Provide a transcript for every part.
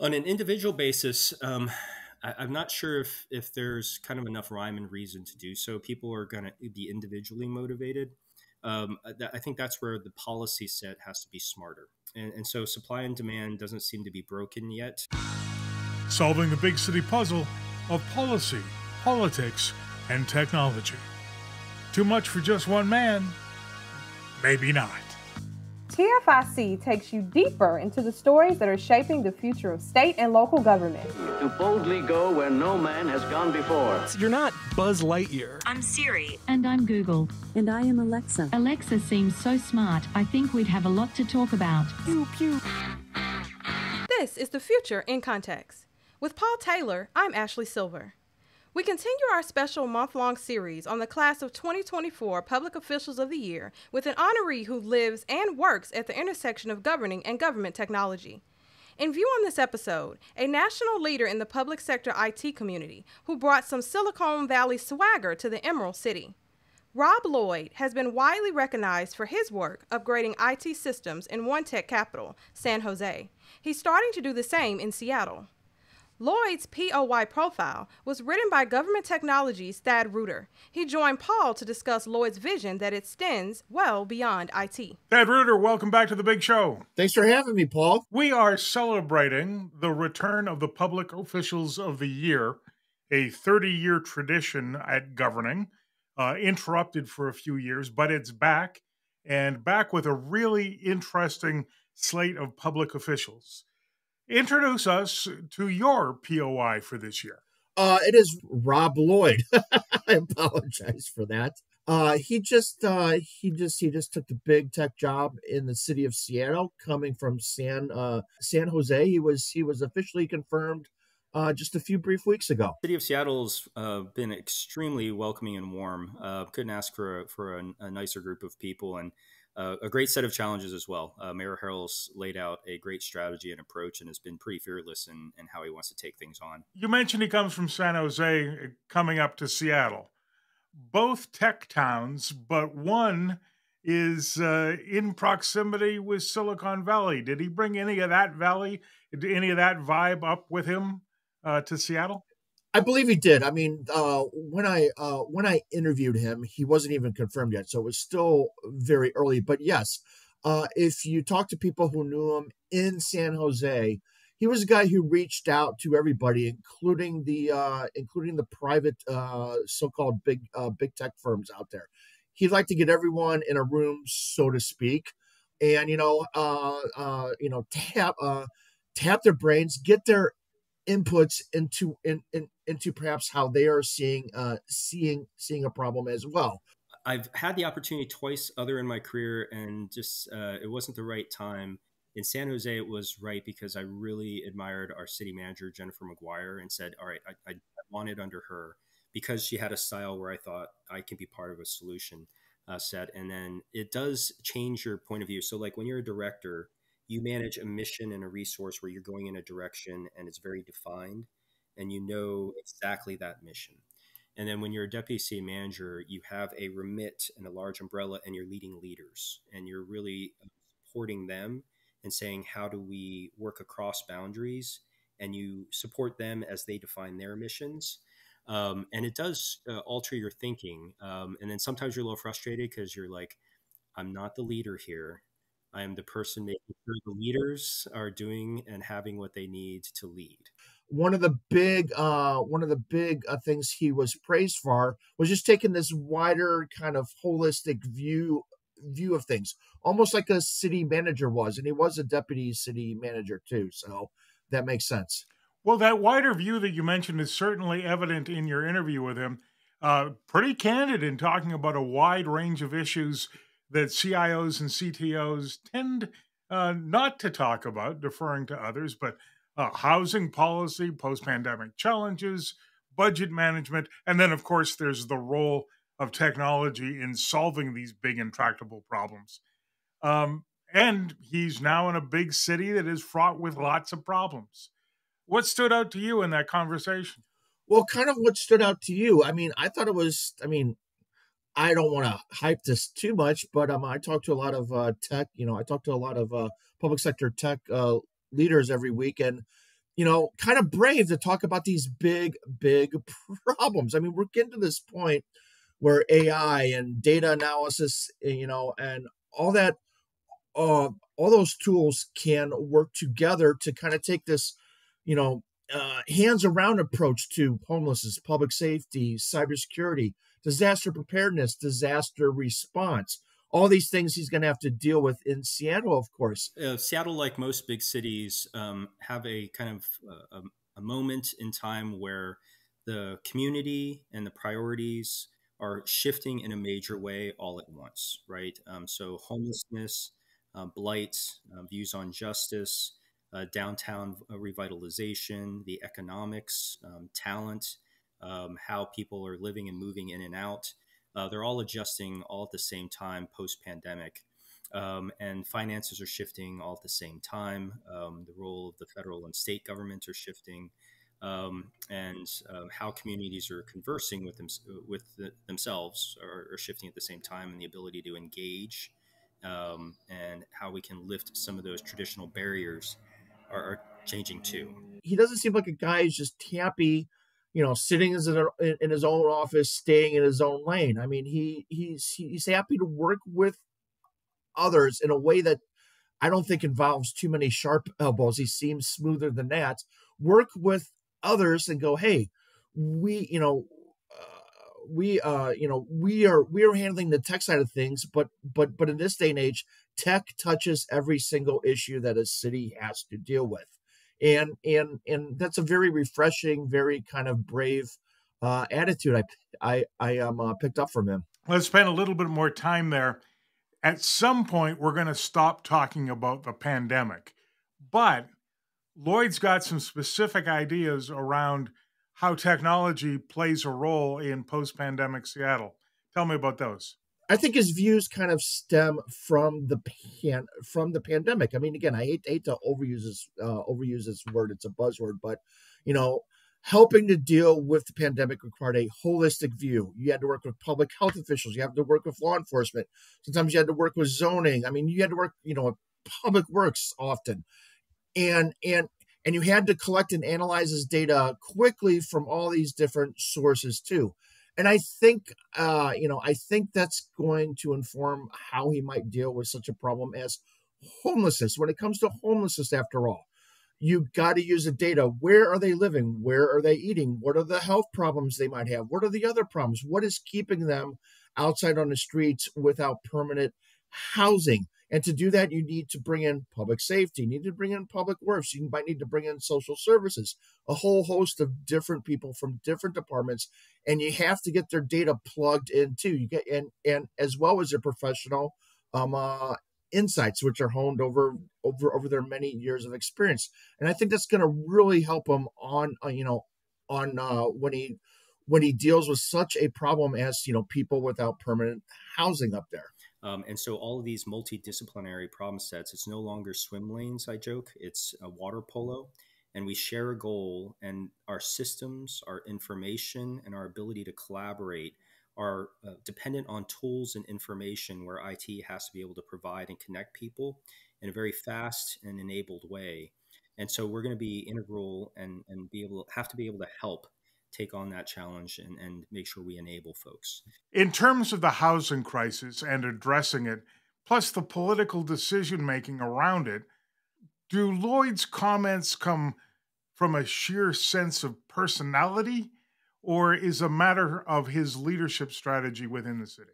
On an individual basis, um, I, am not sure if if there's kind of enough rhyme and reason to do so. People are going to be individually motivated. Um, I think that's where the policy set has to be smarter. And, and so supply and demand doesn't seem to be broken yet. Solving the big city puzzle of policy, politics, and technology. Too much for just one man? Maybe not. TFIC takes you deeper into the stories that are shaping the future of state and local government. To boldly go where no man has gone before. You're not Buzz Lightyear. I'm Siri. And I'm Google. And I am Alexa. Alexa seems so smart, I think we'd have a lot to talk about. Pew, pew. This is The Future in Context. With Paul Taylor, I'm Ashley Silver. We continue our special month long series on the class of 2024 Public Officials of the Year with an honoree who lives and works at the intersection of governing and government technology. In view on this episode, a national leader in the public sector IT community who brought some Silicon Valley swagger to the Emerald City. Rob Lloyd has been widely recognized for his work upgrading IT systems in one tech capital, San Jose. He's starting to do the same in Seattle. Lloyd's POY profile was written by Government Technologies' Thad Rueter. He joined Paul to discuss Lloyd's vision that extends well beyond IT. Thad Rueter, welcome back to the big show. Thanks for having me, Paul. We are celebrating the return of the Public Officials of the Year, a 30 year tradition at governing, uh, interrupted for a few years, but it's back and back with a really interesting slate of public officials. Introduce us to your POY for this year. Uh, it is Rob Lloyd. I apologize for that. Uh, he just uh, he just he just took the big tech job in the city of Seattle, coming from San uh, San Jose. He was he was officially confirmed uh, just a few brief weeks ago. City of Seattle's uh, been extremely welcoming and warm. Uh, couldn't ask for a, for a, a, nicer group of people, and uh, a great set of challenges as well. Uh, Mayor Harrell's laid out a great strategy and approach and has been pretty fearless in, in how he wants to take things on. You mentioned he comes from San Jose, uh, coming up to Seattle. Both tech towns, but one is uh, in proximity with Silicon Valley. Did he bring any of that valley, any of that vibe up with him uh, to Seattle? I believe he did. I mean, uh, when I uh, when I interviewed him, he wasn't even confirmed yet, so it was still very early. But yes, uh, if you talk to people who knew him in San Jose, he was a guy who reached out to everybody, including the uh, including the private uh, so-called big uh, big tech firms out there. He'd like to get everyone in a room, so to speak, and you know, you know, tap tap their brains, get their inputs into in, in, into perhaps how they are seeing uh, seeing seeing a problem as well. I've had the opportunity twice other in my career, and just uh, it wasn't the right time. In San Jose, it was right because I really admired our city manager Jennifer Maguire and said, "All right, I, I wanted under her because she had a style where I thought I can be part of a solution uh, set." And then it does change your point of view. So, like when you're a director, you manage a mission and a resource where you're going in a direction and it's very defined and you know exactly that mission. And then when you're a deputy city manager, you have a remit and a large umbrella and you're leading leaders and you're really uh, supporting them and saying, how do we work across boundaries? And you support them as they define their missions. Um, and it does uh, alter your thinking. Um, and then sometimes you're a little frustrated because you're like, I'm not the leader here. I am the person making sure the leaders are doing and having what they need to lead. One of the big, uh, one of the big uh, things he was praised for was just taking this wider kind of holistic view view of things, almost like a city manager was, and he was a deputy city manager too. So that makes sense. Well, that wider view that you mentioned is certainly evident in your interview with him. Uh, pretty candid in talking about a wide range of issues that CIOs and CTOs tend uh, not to talk about, deferring to others, but uh, housing policy, post pandemic challenges, budget management, and then, of course, there's the role of technology in solving these big intractable problems. Um, and he's now in a big city that is fraught with lots of problems. What stood out to you in that conversation? Well, kind of what stood out to you. I mean, I thought it was, I mean, I don't want to hype this too much, but um, I talked to a lot of uh, tech. You know, I talked to a lot of uh, public sector tech uh, leaders every week, and you know, kind of brave to talk about these big, big problems. I mean, we're getting to this point where AI and data analysis, eh, you know, and all that, uh, all those tools can work together to kind of take this, you know, uh, hands around approach to homelessness, public safety, cybersecurity, disaster preparedness, disaster response. All these things he's going to have to deal with in Seattle, of course. Uh, Seattle, like most big cities, um, have a kind of uh, a, a moment in time where the community and the priorities are shifting in a major way all at once, right? Um, so homelessness, uh, blight, uh, views on justice, uh, downtown revitalization, the economics, um, talent, um, how people are living and moving in and out. Uh, they're all adjusting all at the same time post pandemic. Um, and finances are shifting all at the same time. Um, the role of the federal and state governments are shifting um, and um, how communities are conversing with them with the, themselves are, are, shifting at the same time, and the ability to engage um, and how we can lift some of those traditional barriers are, are, changing too. He doesn't seem like a guy who's just happy, you know, sitting in, in his own office, staying in his own lane. I mean, he he's he's happy to work with others in a way that I don't think involves too many sharp elbows. He seems smoother than that. Work with others and go, hey, we, you know, uh, we, uh, you know, we are we are handling the tech side of things, but but but in this day and age, tech touches every single issue that a city has to deal with, and and and that's a very refreshing, very kind of brave uh, attitude. I I I um, uh, picked up from him. Let's spend a little bit more time there. At some point, we're going to stop talking about the pandemic, but Lloyd's got some specific ideas around how technology plays a role in post pandemic Seattle. Tell me about those. I think his views kind of stem from the pan, from the pandemic. I mean, again, I hate hate to overuse this uh, overuse this word; it's a buzzword, but you know, helping to deal with the pandemic required a holistic view. You had to work with public health officials. You had to work with law enforcement. Sometimes you had to work with zoning. I mean, you had to work, you know, public works often and and and you had to collect and analyze this data quickly from all these different sources too and i think uh, you know i think that's going to inform how he might deal with such a problem as homelessness when it comes to homelessness after all. You got to use the data. Where are they living? Where are they eating? What are the health problems they might have? What are the other problems? What is keeping them outside on the streets without permanent housing and to do that, you need to bring in public safety, you need to bring in public works, you might need to bring in social services, a whole host of different people from different departments, and you have to get their data plugged in too. You get and and as well as their professional um, uh, insights, which are honed over over over their many years of experience. And I think that's going to really help him on uh, you know on uh, when he when he deals with such a problem as you know people without permanent housing up there. Um, and so all of these multidisciplinary problem sets, it's no longer swim lanes, I joke, it's a water polo. And we share a goal, and our systems, our information, and our ability to collaborate are uh, dependent on tools and information where IT has to be able to provide and connect people in a very fast and enabled way. And so we're going to be integral and, and be able have to be able to help take on that challenge and, and make sure we enable folks. In terms of the housing crisis and addressing it, plus the political decision making around it, do Lloyd's comments come from a sheer sense of personality or is a matter of his leadership strategy within the city?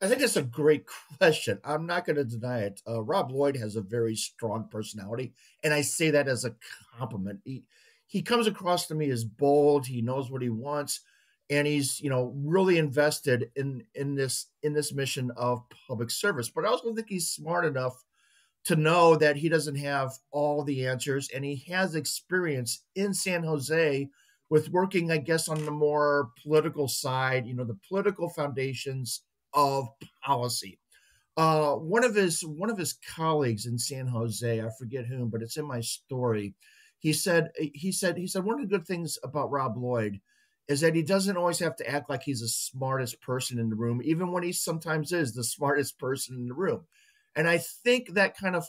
I think that's a great question. I'm not going to deny it. Uh, Rob Lloyd has a very strong personality, and I say that as a compliment. He, he comes across to me as bold. He knows what he wants, and he's you know really invested in in this in this mission of public service. But I also think he's smart enough to know that he doesn't have all the answers, and he has experience in San Jose with working, I guess, on the more political side. You know, the political foundations of policy. Uh, one of his one of his colleagues in San Jose, I forget whom, but it's in my story he said he said he said one of the good things about Rob Lloyd is that he doesn't always have to act like he's the smartest person in the room, even when he sometimes is the smartest person in the room. And I think that kind of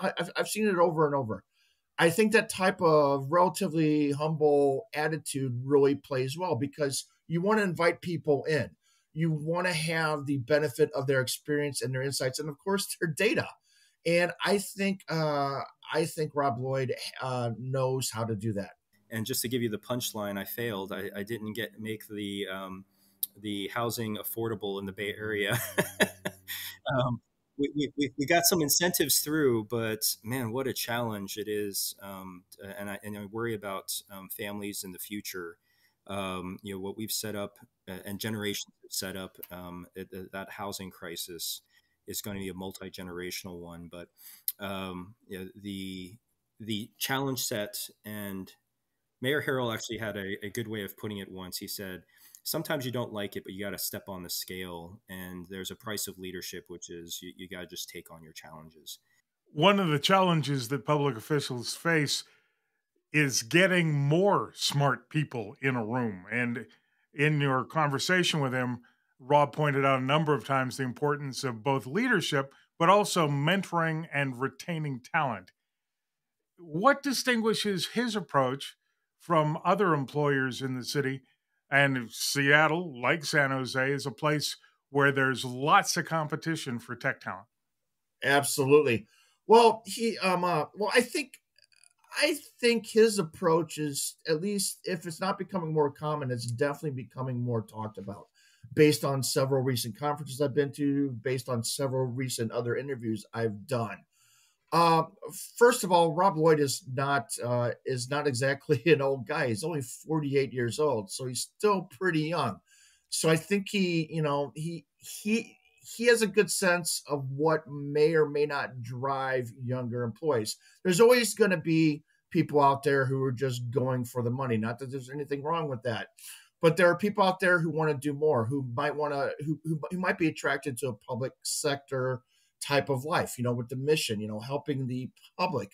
I've, I've seen it over and over. I think that type of relatively humble attitude really plays well because you want to invite people in. You want to have the benefit of their experience and their insights, and of course their data. And I think uh, I think Rob Lloyd uh, knows how to do that. And just to give you the punchline, I failed. I, I didn't get make the um, the housing affordable in the Bay Area. um, we, we, we got some incentives through, but man, what a challenge it is. Um, and, I, and I worry about um, families in the future. Um, you know, what we've set up uh, and generations have set up, um, that housing crisis is going to be a multi generational one. But um, the the challenge set and Mayor Harrell actually had a, a good way of putting it once. He said, sometimes you don't like it, but you got to step on the scale. And there's a price of leadership, which is you, you got to just take on your challenges. One of the challenges that public officials face is getting more smart people in a room. And in your conversation with him, Rob pointed out a number of times the importance of both leadership, but also mentoring and retaining talent. What distinguishes his approach from other employers in the city? And Seattle, like San Jose, is a place where there's lots of competition for tech talent. Absolutely. Well, he um uh, well, I think I think his approach is at least if it's not becoming more common, it's definitely becoming more talked about based on several recent conferences I've been to, based on several recent other interviews I've done. Uh, first of all, Rob Lloyd is not uh, is not exactly an old guy. He's only 48 years old, so he's still pretty young. So I think he, you know, he he he has a good sense of what may or may not drive younger employees. There's always going to be people out there who are just going for the money. Not that there's anything wrong with that, but there are people out there who want to do more, who might want to, who, who, might be attracted to a public sector type of life, you know, with the mission, you know, helping the public.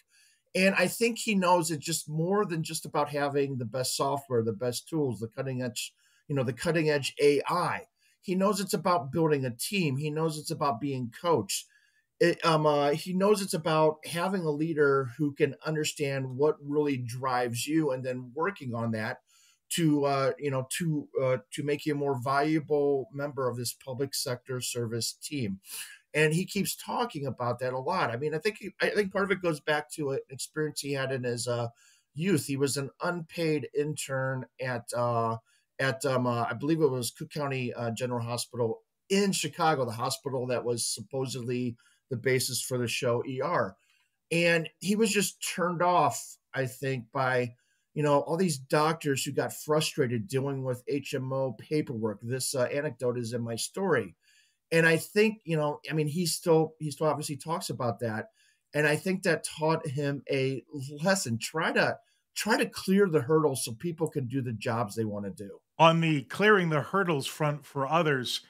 And I think he knows it's just more than just about having the best software, the best tools, the cutting edge, you know, the cutting edge AI. He knows it's about building a team. He knows it's about being coached. It, um, uh, he knows it's about having a leader who can understand what really drives you and then working on that to uh, you know to uh, to make you a more valuable member of this public sector service team and he keeps talking about that a lot. I mean, I think he, I think part of it goes back to an experience he had in his uh, youth. He was an unpaid intern at uh, at um, uh, I believe it was Cook County uh, General Hospital in Chicago, the hospital that was supposedly the basis for the show ER, and he was just turned off. I think by you know all these doctors who got frustrated dealing with HMO paperwork. This uh, anecdote is in my story and I think you know, I mean, he still he still obviously talks about that, and I think that taught him a lesson. Try to try to clear the hurdles so people can do the jobs they want to do. On the clearing the hurdles front for others,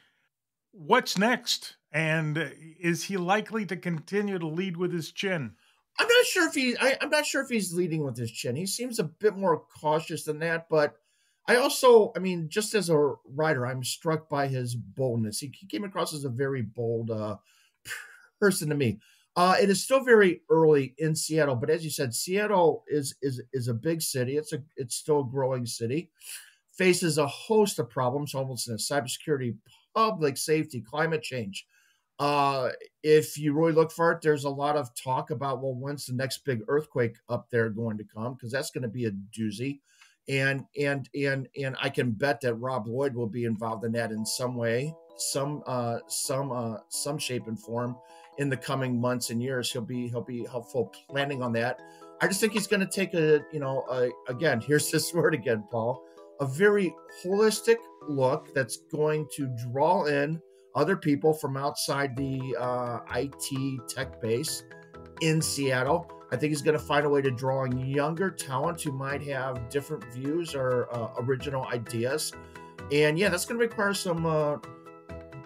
what's next? And is he likely to continue to lead with his chin? I'm not sure if he. I, I'm not sure if he's leading with his chin. He seems a bit more cautious than that, but I also, I mean, just as a writer, I'm struck by his boldness. He, he came across as a very bold uh, person to me. Uh, it is still very early in Seattle, but as you said, Seattle is is is a big city. It's a it's still a growing city. Faces a host of problems: homelessness, cybersecurity, public safety, climate change. Uh, if you really look for it, there's a lot of talk about well, when's the next big earthquake up there going to come? Because that's going to be a doozy and and and and I can bet that Rob Lloyd will be involved in that in some way, some uh, some uh, some shape and form in the coming months and years. He'll be he'll be helpful planning on that. I just think he's going to take a you know a, again here's this word again, Paul, a very holistic look that's going to draw in other people from outside the uh, IT tech base in Seattle I think he's going to find a way to draw in younger talent who might have different views or uh, original ideas. And yeah, that's going to require some uh,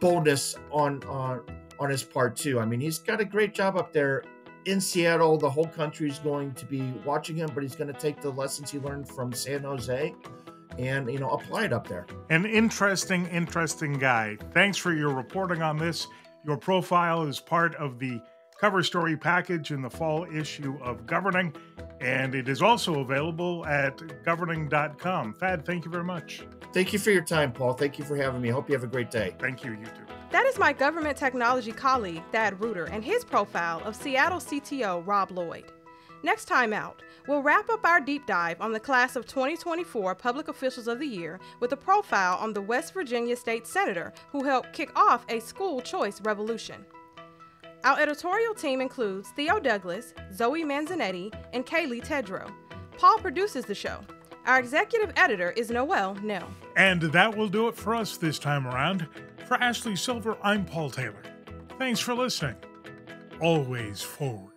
boldness on on on his part too. I mean, he's got a great job up there in Seattle. The whole country is going to be watching him, but he's going to take the lessons he learned from San Jose and you know apply it up there. An interesting, interesting guy. Thanks for your reporting on this. Your profile is part of the cover story package in the fall issue of Governing. And it is also available at governing.com. Thad, thank you very much. Thank you for your time, Paul. Thank you for having me. Hope you have a great day. Thank you. You too. That is my government technology colleague, Thad Rueter, and his profile of Seattle CTO Rob Lloyd. Next time out, we'll wrap up our deep dive on the class of 2024 Public Officials of the Year with a profile on the West Virginia State Senator who helped kick off a school choice revolution. Our editorial team includes Theo Douglas, Zoe Manzanetti, and Kaylee Tedrow. Paul produces the show. Our executive editor is Noelle Knell. And that will do it for us this time around. For Ashley Silver, I'm Paul Taylor. Thanks for listening. Always forward.